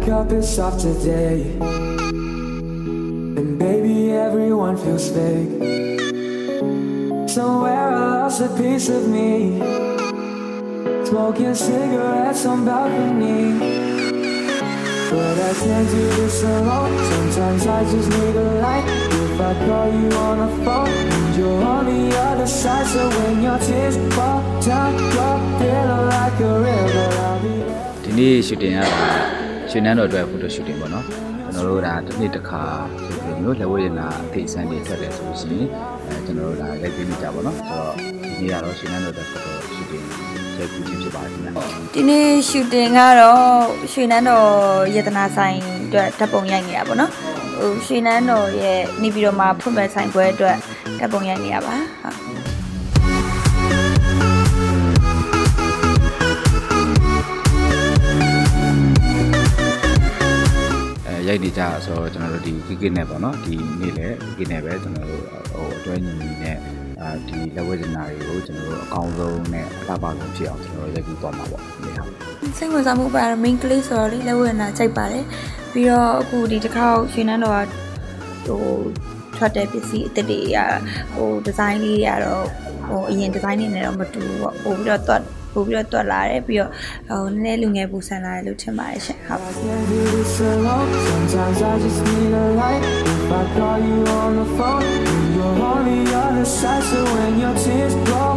woke up it's off today. And baby, everyone feels fake. Somewhere I lost a piece of me. Smoking cigarettes on balcony. But I can't do this alone. Sometimes I just need a light. If I call you on the phone, and you're on the other side. So when your tears fall down your pillow like a river, I'll be there. ဒီနေ့ရှူတင်ရတာ ရွှေနန်းတော်အတွက်ဖိုတိုရှူတင်ပေါ့နော်ကျွန်တော်တို့ဒါတစ်နှစ်တစ်ခါဆိုပြီးမျိုးလက်ဝဲရနာအသေးစမ်းတွေထွက်တယ်ဆိုလို့ရှိရင်အဲကျွန်တော်တို့ဒါလိုက်ပြီးနေကြပါတော့ဆိုတော့ဒီနေ့ကတော့ရွှေနန်းတော်အတွက်ဖိုတိုရှူတင်ရိုက်ကူးခြင်းဖြစ်ပါတယ်ခင်ဗျာဒီနေ့ရှူတင်ကတော့ရွှေနန်းတော်ယေတနာဆိုင်အတွက်ဓာတ်ပုံရိုက်နေတာပေါ့နော်ဟိုရွှေနန်းတော်ရဲ့နေပြီးတော့မှဖွင့်မဲ့ဆိုင်ပွဲအတွက်ဓာတ်ပုံရိုက်နေရပါဟုတ် ရိုက်နေကြဆိုတော့ကျွန်တော်တို့ဒီကိကိနဲ့ပေါ့နော်ဒီနေ့လည်းကိကိနဲ့ပဲကျွန်တော်တို့ဟိုအတွဲညီညီနဲ့အာဒီလက်ဝဲရနာတွေကိုကျွန်တော်တို့အကောင်းဆုံးနဲ့အလှပဆုံးဖြစ်အောင်ကျွန်တော်တို့ရိုက်ကူးသွားမှာပေါ့ဒီနေ့ဟာစိတ်ဝင်စားမှုပါ main ကလေးဆိုတော့လေလက်ဝဲနာကြိုက်ပါတယ်ပြီးတော့အခုဒီတစ်ခါရွှေနန်းတော်ကဟိုထွက်တဲ့ပစ္စည်းအသစ်တွေရဟိုဒီဇိုင်းလေးတွေကတော့ဟိုအရင်ဒီဇိုင်းတွေနဲ့တော့မတူဘူးပေါ့ပို့ပြီးတော့တွတ် ပို့ပြီးတော့တွတ်လာတယ်ပြီးတော့ဟိုနည်းနည်းလူငယ်ပူဆန်လာတယ်လို့ထင်ပါတယ်ရှင်ဟုတ် I can't